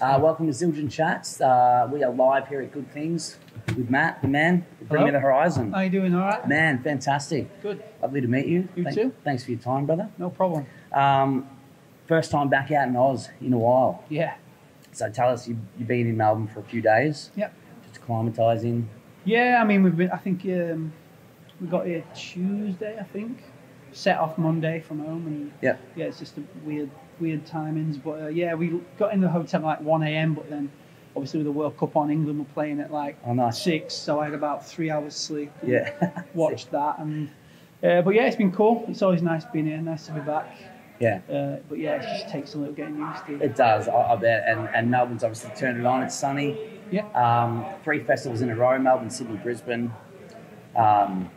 Uh, welcome to Zildjian Chats. Uh, we are live here at Good Things with Mat, the man, Bring Me the Horizon. How you doing? All right? Man, fantastic. Good. Lovely to meet you. You Thank- too. Thanks for your time, brother. No problem. Um, first time back out in Oz in a while. Yeah. So tell us, you, you've been in Melbourne for a few days, Yep. just acclimatising. Yeah. I mean, we've been. I think um, we got here Tuesday. I think. Set off Monday from home, and Yep. yeah, it's just a weird, weird timings. But uh, yeah, we got in the hotel at like 1 a.m. But then, obviously, with the World Cup on, England were playing at like Oh, nice. six, so I had about three hours sleep. Yeah. Watched that, and uh, but yeah, it's been cool. It's always nice being here. Nice to be back. yeah. Uh, but yeah, it just takes a little getting used to. It does, I, I bet. And, and Melbourne's obviously turned it on. It's sunny. Yeah. Um, three festivals in a row Melbourne, Sydney, Brisbane. Um,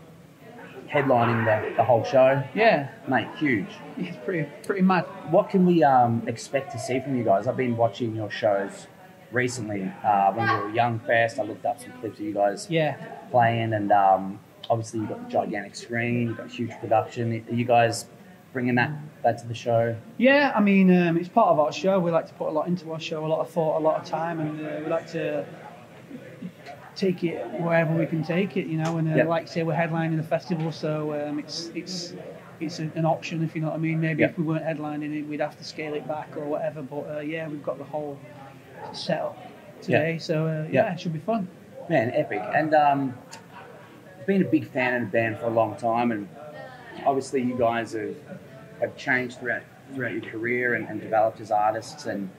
headlining the, the whole show. Yeah. Mate, huge. It's pretty, pretty mad. What can we um, expect to see from you guys? I've been watching your shows recently. Uh, when we were young first, I looked up some clips of you guys Yeah. playing, and um, obviously you've got the gigantic screen, you've got huge production. Are you guys bringing that, that to the show? Yeah, I mean, um, it's part of our show. We like to put a lot into our show, a lot of thought, a lot of time, and uh, we like to take it wherever we can take it, you know. And uh, Yeah. like I say, we're headlining the festival, so um, it's it's it's an option if you know what I mean. Maybe Yeah. if we weren't headlining it, we'd have to scale it back or whatever. But uh, yeah, we've got the whole setup today, so uh, yeah, Yeah. it should be fun. Man, epic. And um, been a big fan of the band for a long time, and obviously you guys have, have changed throughout throughout your career and, and developed as artists, and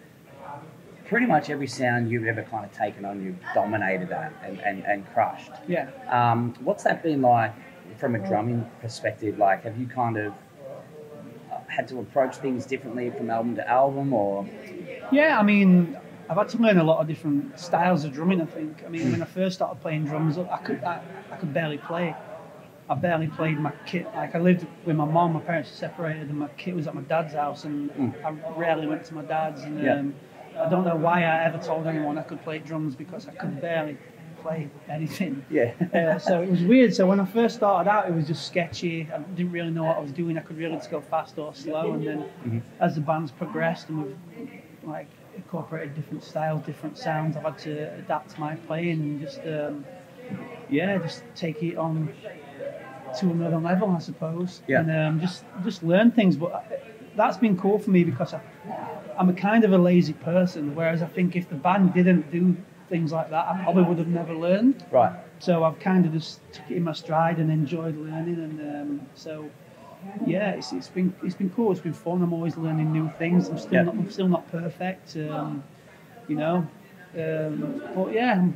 pretty much every sound you've ever kind of taken on, you've dominated that and, and, and crushed. Yeah. Um, what's that been like from a drumming perspective? Like, have you kind of uh, had to approach things differently from album to album, or Yeah, I mean, I've had to learn a lot of different styles of drumming. I think. I mean, when I first started playing drums, I could I, I could barely play. I barely played my kit. Like I lived with my mom. My parents separated, and my kit was at my dad's house, and I rarely went to my dad's. And Yeah. um, I don't know why I ever told anyone I could play drums because I could barely play anything. yeah, Uh, so it was weird. So when I first started out, it was just sketchy. I didn't really know what I was doing. I could really just go fast or slow. And then as the band's progressed and we've like incorporated different styles, different sounds, I've had to adapt my playing and just um, yeah, just take it on to another level, I suppose. Yeah. And um, just just learn things. But I- that's been cool for me because I, I'm a kind of a lazy person. Whereas I think if the band didn't do things like that, I probably would have never learned. right. So I've kind of just took it in my stride and enjoyed learning, and um, so yeah, it's, it's been it's been cool. It's been fun. I'm always learning new things. I'm still Yeah. not I'm still not perfect, um, you know. Um, but yeah,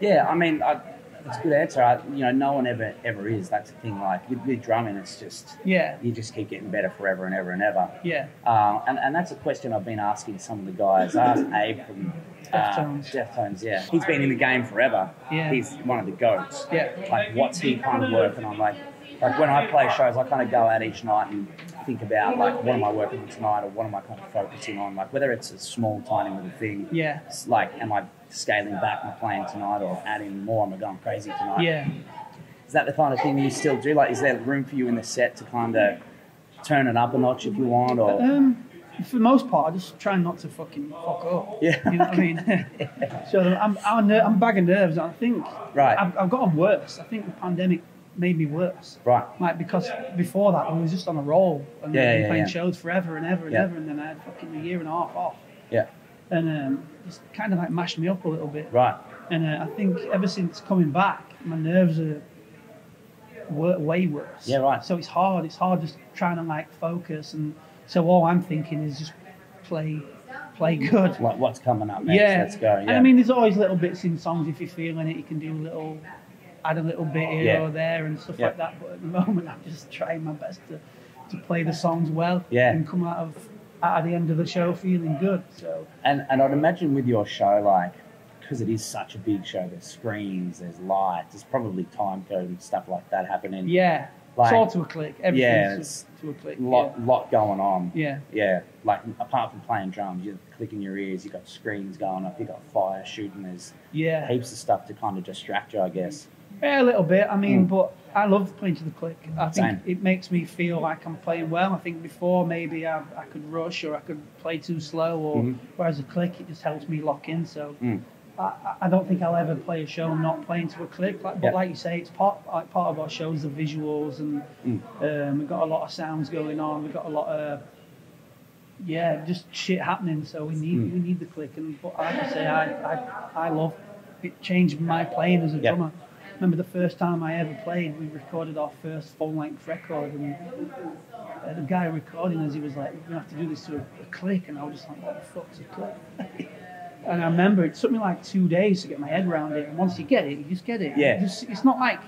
Yeah, I mean, I, it's a good answer. I, you know, no one ever ever is. That's the thing. Like with, with drumming, it's just yeah, you just keep getting better forever and ever and ever. yeah, Uh, and, and that's a question I've been asking some of the guys. I asked Abe from uh, Deftones. Deftones, yeah. He's been in the game forever. Yeah. He's one of the goats. Yeah. Like, what's he kind of working on? Like, like when I play shows, I kind of go out each night and think about like, what am I working on tonight, or what am I kind of focusing on? Like, whether it's a small, tiny little thing. yeah, It's like, am I scaling back my playing tonight, or adding more? Am I going crazy tonight? yeah. Is that the kind of thing you still do? Like, is there room for you in the set to kind of turn it up a notch if you want, or? Um, for the most part, I just try not to fucking fuck up. Yeah. You know what I mean? so I'm, I'm, I'm bagging nerves. I think Right. I've, I've gotten worse. I think the pandemic made me worse. Right. Like because before that, I was just on a roll and Yeah, been yeah, playing yeah. shows forever and ever and Yeah. ever, and then I had fucking a year and a half off, Yeah. and um, just kind of like mashed me up a little bit. Right. And uh, I think ever since coming back, my nerves are wor- way worse. Yeah, right. So it's hard. It's hard just trying to like focus, and so all I'm thinking is just play, play good. Like, what's coming up next? Yeah. Let's go. Yeah. And I mean, there's always little bits in songs if you're feeling it. You can do a little, add a little bit here Yeah. or there and stuff Yeah. like that. But at the moment, I'm just trying my best to, to play the songs well. Yeah. And come out of out of the end of the show feeling good. So And and I'd imagine with your show, like, because it is such a big show, there's screens, there's lights, there's probably time code and stuff like that happening. yeah, Like- it's all to a click. Everything's Yeah, just to a click. Lot lot going on. Yeah. Yeah. Like apart from playing drums, you're clicking your ears. You have got screens going up. You have got fire shooting. There's Yeah. heaps of stuff to kind of distract you, I guess. Yeah, a little bit. I mean, Mm. but I love playing to the click. I think Same. it makes me feel like I'm playing well. I think before maybe I, I could rush or I could play too slow, or Mhm. whereas a click it just helps me lock in. So Mm. I, I- don't think I'll ever play a show not playing to a click. Like, but Yeah. like you say, it's part like part of our shows, the visuals, and Mm. um, we've got a lot of sounds going on. We've got a lot of yeah, just shit happening. So we need Mm. we need the click. And but like I say, I I, I love it. Changed my playing as a Yeah. drummer. Remember the first time I ever played, we recorded our first full length record, and uh, the guy recording us, he was like, "We're gonna have to do this to a, a click," and I was just like, "What the fuck's a click?" and I remember it took me like two days to get my head around it. And once you get it, you just get it. Yeah. Just- it's not like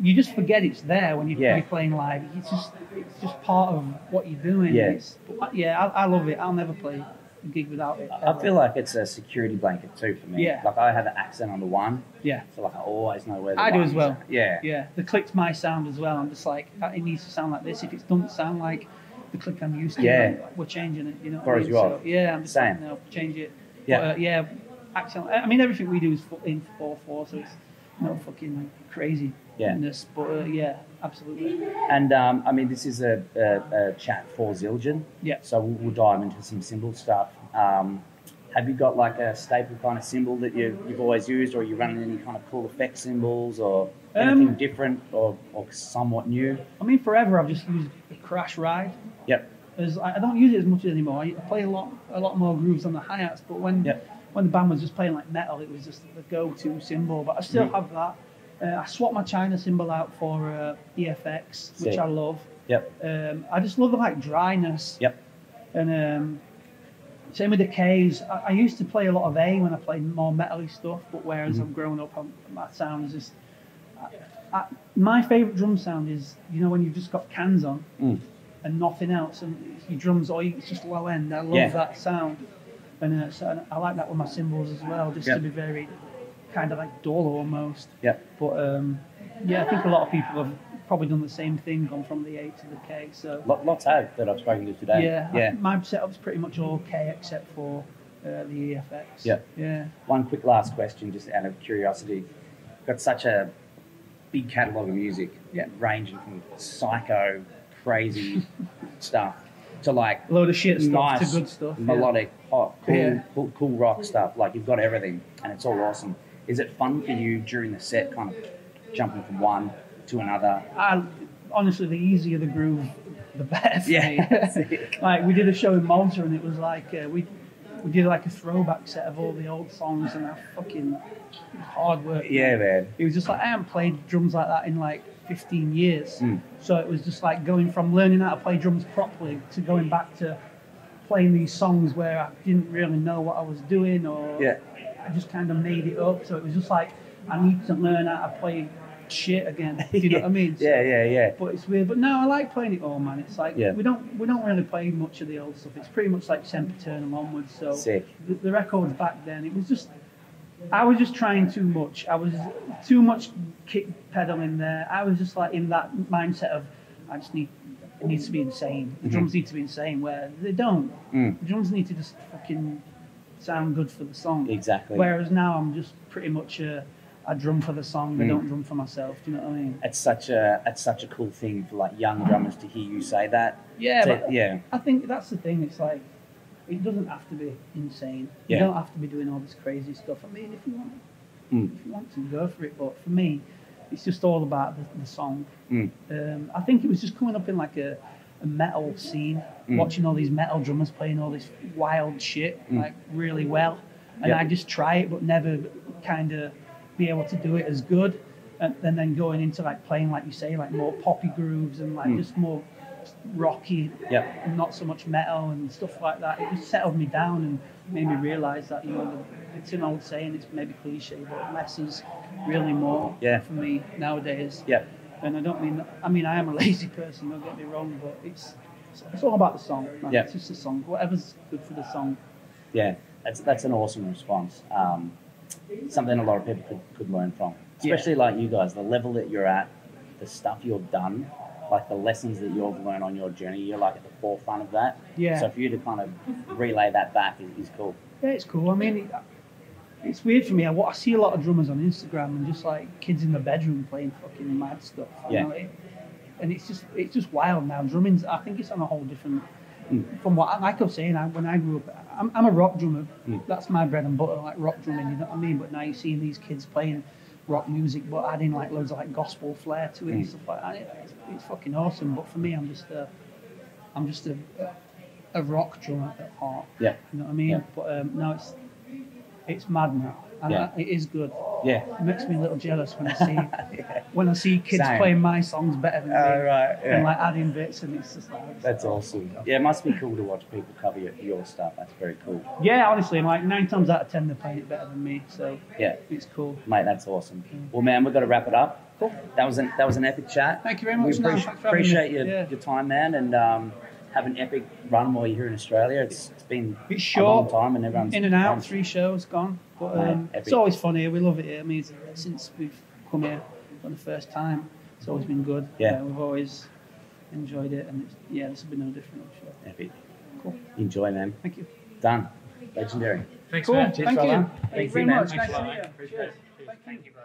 you just forget it's there when you, Yeah. you're playing live. It's just it's just part of what you're doing. Yeah. It's, yeah, I, I love it. I'll never play gig without it. I feel like it's a security blanket too for me. Yeah. Like I have an accent on the one, yeah. so like I always know where the I do as well. Yeah. Yeah, the click's my sound as well. I'm just like, it needs to sound like this. If it doesn't sound like the click I'm used to, Yeah. we're changing it. You know, Throws I mean? you. So, yeah, I'm just Same. like, no, change it. Yeah. But, uh, yeah, accent. I mean, everything we do is in four four, so it's no fucking crazy. Yeah. But uh, yeah, absolutely. And um, I mean, this is a, a, a chat for Zildjian. Yeah. So we'll, we'll dive into some cymbal stuff. Um, have you got like a staple kind of cymbal that you, you've always used, or are you running any kind of cool effect cymbals, or anything Um, different, or, or somewhat new? I mean, forever I've just used crash ride. Yep. As I don't use it as much anymore. I play a lot, a lot more grooves on the hi hats. But when Yep. when the band was just playing like metal, it was just the go-to cymbal. But I still Mhm. have that. Uh, I swapped my China cymbal out for uh, EFX, which. I love. Yep. Um, I just love the like dryness. Yep. And um, same with the K's. I, I used to play a lot of A when I played more metally stuff, but whereas Mhm. I've grown up, I'm, my sound is just. I, I, my favourite drum sound is you know when you've just got cans on Mm. and nothing else, and your drums or it's just low end. I love Yeah. that sound, and uh, so I like that with my cymbals as well, just Yep. to be very kind of like dull almost. Yeah. But um, yeah, I think a lot of people have probably done the same thing, gone from the A to the K. So Lot, lots have that I've spoken to today. yeah, I- Yeah. my setup's pretty much all K except for uh, the EFX. Yeah. yeah. One quick last question, just out of curiosity. Got such a big catalogue of music, Yeah. ranging from psycho, crazy stuff to like A load of shit stuff nice, to good stuff. yeah. melodic, hot, cool, Yeah. cool, cool rock stuff. Like you've got everything, and it's all awesome. Is it fun for you during the set, kind of jumping from one to another? I, honestly, the easier the groove, the better Yeah. like we did a show in Malta, and it was like uh, we we did like a throwback set of all the old songs, and I fucking hard work. Yeah, man. It was just like I haven't played drums like that in like 15 years. Mm. So it was just like going from learning how to play drums properly to going back to playing these songs where I didn't really know what I was doing or Yeah. I just kind of made it up. So it was just like I need to learn how to play shit again. Do you know what I mean? Yeah, yeah, yeah. but it's weird. But no, I like playing it all, man. It's like Yeah. we don't we don't really play much of the old stuff. It's pretty much like Sempiternal onwards. So Sick. the, the records back then, it was just I was just trying too much. I was too much kick pedaling there. I was just like in that mindset of I just need it needs to be insane. The Mhm. drums need to be insane. Where they don't. Mm, The drums need to just fucking sound good for the song. exactly. Whereas now I'm just pretty much a, I drum for the song. I Mm. don't drum for myself. Do you know what I mean? it's such a it's such a cool thing for like young drummers to hear you say that. Yeah, To- but yeah, I think that's the thing. It's like it doesn't have to be insane. Yeah. You don't have to be doing all this crazy stuff. I mean, if you want, Mm. if you want to, go for it. But for me, it's just all about the, the song. Mm. Um, I think it was just coming up in like a, a metal scene, Mm. watching all these metal drummers playing all this wild shit Mm. like really well, and Yep. I just try it, but never kind of be able to do it as good. And, and then going into like playing, like you say, like more poppy grooves and like Mm. just more rocky Yep. and not so much metal and stuff like that. It just settled me down and made me realise that you know the, it's an old saying, it's maybe cliche, but less is really more Yeah. for me nowadays. yeah, And I don't mean I mean I am a lazy person. Don't get me wrong, but it's it's all about the song. Man. Yeah. It's just the song. Whatever's good for the song. yeah. That's that's an awesome response. Um, something a lot of people could, could learn from, especially like you guys. The level that you're at, the stuff you've done, like the lessons that you've learned on your journey. You're like at the forefront of that. Yeah. So for you to kind of relay that back is, is cool. Yeah, it's cool. I mean, it, it's weird for me. I, I see a lot of drummers on Instagram and just like kids in the bedroom playing fucking mad stuff. Yeah. know, it- and it's just it's just wild now. Drumming's I think it's on a whole different. Mm. From what like I was saying, I, when I grew up, I'm, I'm a rock drummer. Mm. That's my bread and butter, like rock drumming. You know what I mean? But now you're seeing these kids playing rock music, but adding like loads of like gospel flair to it and mm. stuff like that. It's, it's fucking awesome. But for me, I'm just a, I'm just a, a rock drummer at heart. Yeah. You know what I mean? Yeah. But um, no, it's it's mad now, and Yeah. I- it is good. Yeah. It makes me a little jealous when I see when I see kids Same. playing my songs better than me, Oh, right, yeah. and like adding bits, and it's just like That's awesome. Yeah, it must be cool to watch people cover your, your stuff. That's very cool. yeah, honestly, like nine times out of ten they're playing it better than me, so Yeah, it's cool. mate, that's awesome. Well, man, we've got to wrap it up. Cool. That was an that was an epic chat. Thank you very much, Noel. appreciate, Thanks for having me. appreciate your, Yeah. your time, man, and um, have an epic run while you're here in Australia. It's, it's been It's a long time, and everyone's in and out, gone. three shows gone, but um, epic. it's always fun here. We love it here. I mean, since we've come here for the first time, it's always been good. Yeah. Uh, we've always enjoyed it, and it's, yeah, this will be no different. I'm sure. Epic. Cool. Enjoy, man. Thank you. Done. Legendary. Thanks, Cool. man. Cheers, Thank you. brother. Thank you very man. much. Nice a to lot, meet you. Appreciate Cheers. Thank you. Thank you, bro.